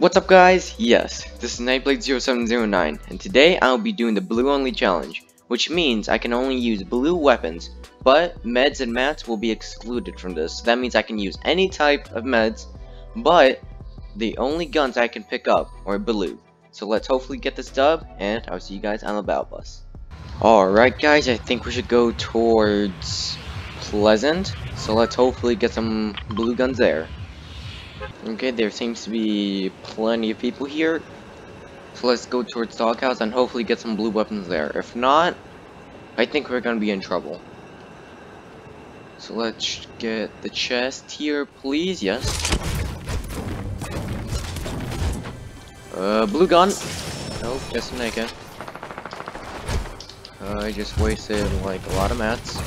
What's up guys? Yes, this is NightBlade0709 and today I'll be doing the blue only challenge, which means I can only use blue weapons, but meds and mats will be excluded from this. So that means I can use any type of meds, but the only guns I can pick up are blue. So let's hopefully get this dub, and I'll see you guys on the battle bus. Alright guys, I think we should go towards Pleasant, so let's hopefully get some blue guns there. Okay, there seems to be plenty of people here. So let's go towards Doghouse and hopefully get some blue weapons there. If not, I think we're gonna be in trouble. So let's get the chest here, please. Yes. Uh, blue gun. Nope, just naked. Uh, I just wasted like a lot of mats.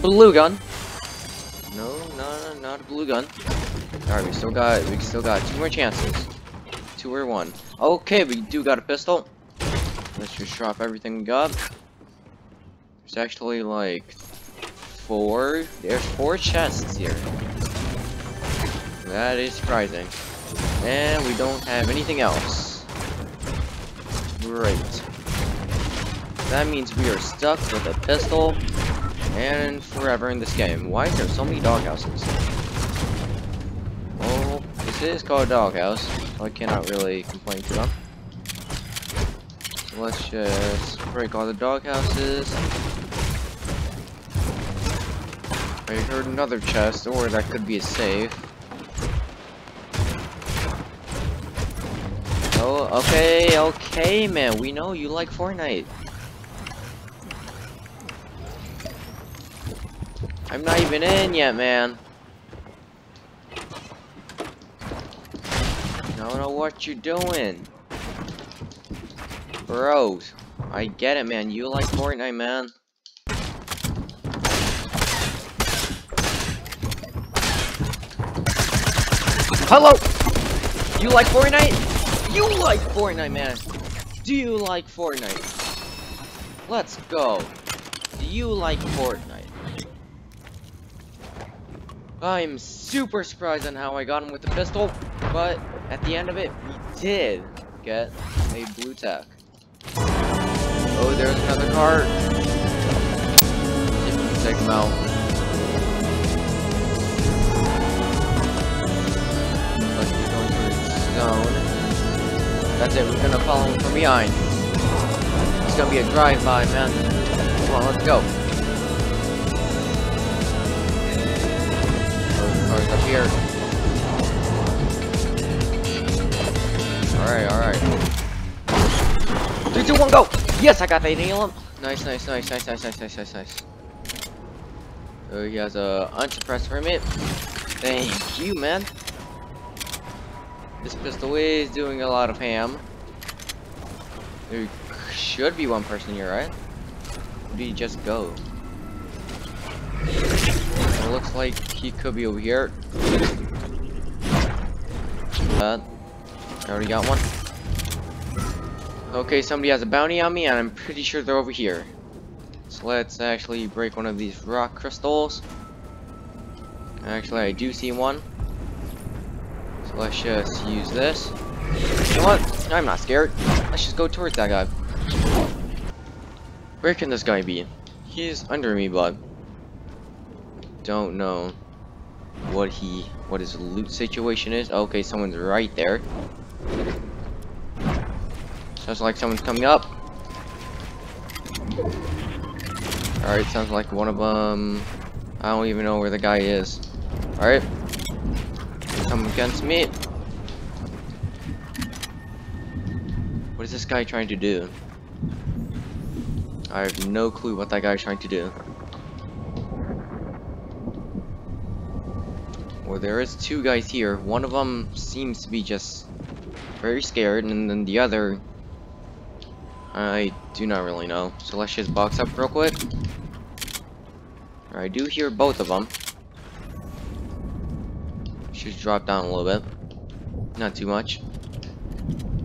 Blue gun. No, no, no, not a blue gun. Alright, we still got we still got two more chances. Two or one. Okay, we do got a pistol. Let's just drop everything we got. There's actually like four there's four chests here. That is surprising. And we don't have anything else. Great. That means we are stuck with a pistol and forever in this game. Why is there so many doghouses? This is called doghouse, so I cannot really complain to them. So let's just break all the doghouses. I heard another chest, or that could be a safe. Oh, okay, okay, man. We know you like Fortnite. I'm not even in yet, man. I don't know what you're doing. Bros, I get it, man. You like Fortnite, man. Hello! You like Fortnite? You like Fortnite, man. Do you like Fortnite? Let's go. Do you like Fortnite? I'm super surprised on how I got him with the pistol, but at the end of it, we did get a blue tech. Oh, there's another card. If we can take him out. Let's be going his zone. That's it, we're gonna follow him from behind. It's gonna be a drive-by, man. Come on, let's go. Oh, cars up here. Alright, alright. Three, two, one, go! Yes, I got the nail him. Nice, nice, nice, nice, nice, nice, nice, nice, nice. Oh, he has a unsuppressed permit. Thank you, man. This pistol is doing a lot of ham. There should be one person here, right? Where did he just go? It looks like he could be over here. Uh, I already got one. Okay, somebody has a bounty on me, and I'm pretty sure they're over here. So let's actually break one of these rock crystals. Actually, I do see one. So let's just use this. You know what? I'm not scared. Let's just go towards that guy. Where can this guy be? He's under me, bud. Don't know what he what his loot situation is. Okay, someone's right there. Sounds like someone's coming up. Alright, sounds like one of them. I don't even know where the guy is. Alright. Come against me. What is this guy trying to do? I have no clue what that guy's trying to do. Well, there is two guys here. One of them seems to be just very scared, and then the other... I do not really know. So let's just box up real quick. I do hear both of them. Should drop down a little bit. Not too much.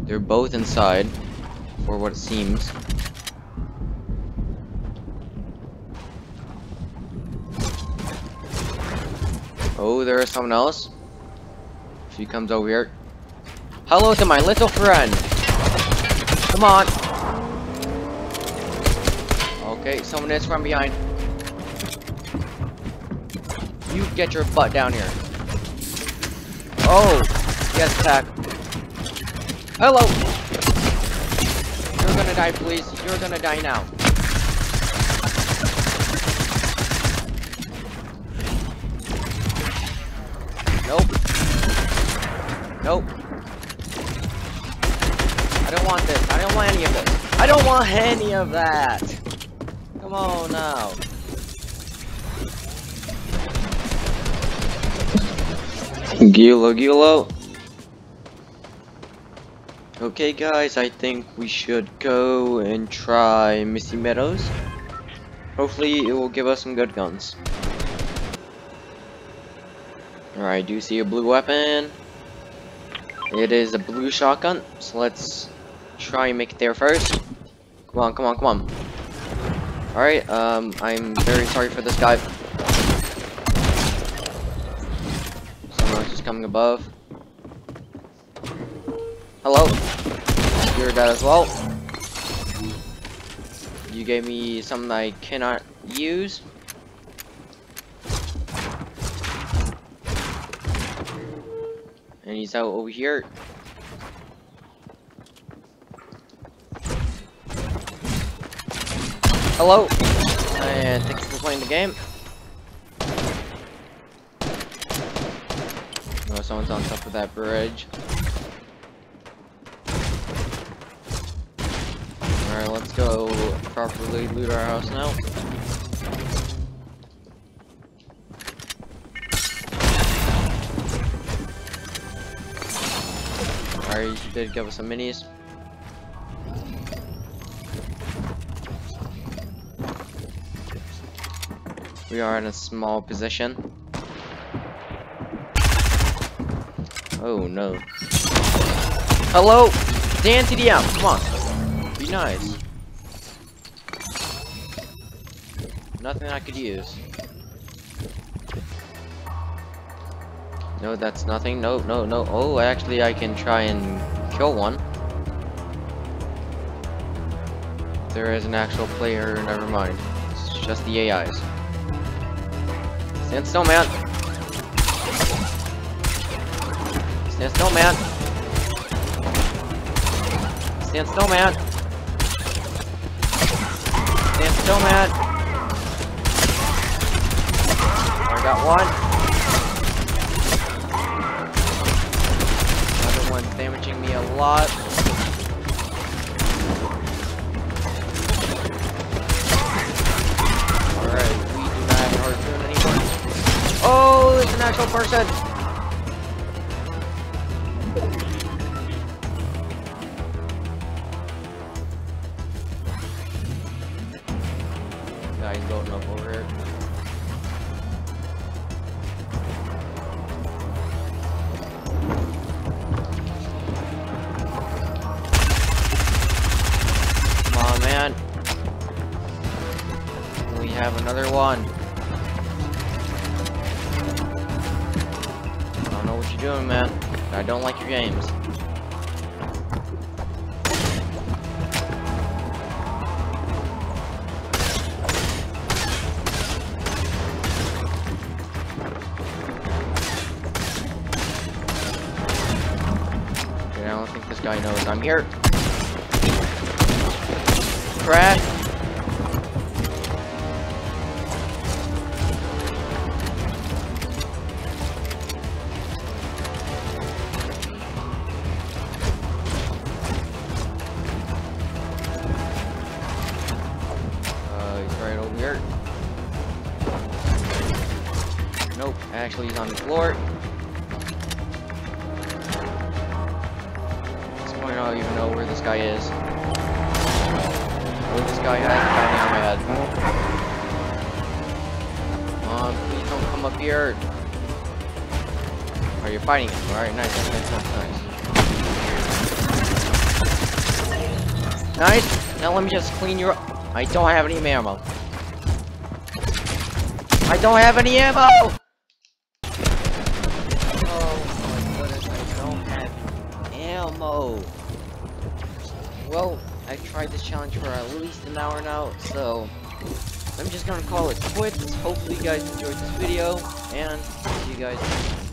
They're both inside, for what it seems. Oh, there is someone else. She comes over here. Hello to my little friend. Come on. Okay, someone is from behind. You get your butt down here. Oh, yes, attack. Hello. You're gonna die, please. You're gonna die now. Nope. Nope. I don't want this. I don't want any of this. I don't want any of that. Come on now. Gilo Gilo. Okay guys, I think we should go and try Misty Meadows. Hopefully it will give us some good guns. Alright, do you see a blue weapon? It is a blue shotgun, so let's try and make it there first. Come on, come on, come on. Alright, um, I'm very sorry for this guy. Someone else is coming above. Hello. You're dead as well. You gave me something I cannot use. And he's out over here. Hello, and thank you for playing the game. Oh, someone's on top of that bridge. Alright, let's go properly loot our house now. Alright, you did give us some minis. We are in a small position. Oh no. Hello! Dan TDM, come on. Be nice. Nothing I could use. No, that's nothing. No, no, no. Oh, actually, I can try and kill one. There is an actual player, never mind. It's just the AIs. Stand still, man. Stand still, man. Stand still, man. Stand still, man. I got one. Another one's damaging me a lot. Actual person! Guy's going up over here. Come on, man. We have another one. You're doing, man. I don't like your games. I don't think this guy knows I'm here. Crash. Here. Nope, actually he's on the floor. At this point I don't even know where this guy is. Oh, this guy has a bounty on my head. On, please don't come up here. Are you fighting him? Alright, nice, nice, nice, nice, nice. Nice! Now let me just clean you up. I don't have any ammo. I don't have any ammo! Oh my goodness, I don't have ammo. ammo. Well, I've tried this challenge for at least an hour now, so I'm just gonna call it quits. Hopefully you guys enjoyed this video, and see you guys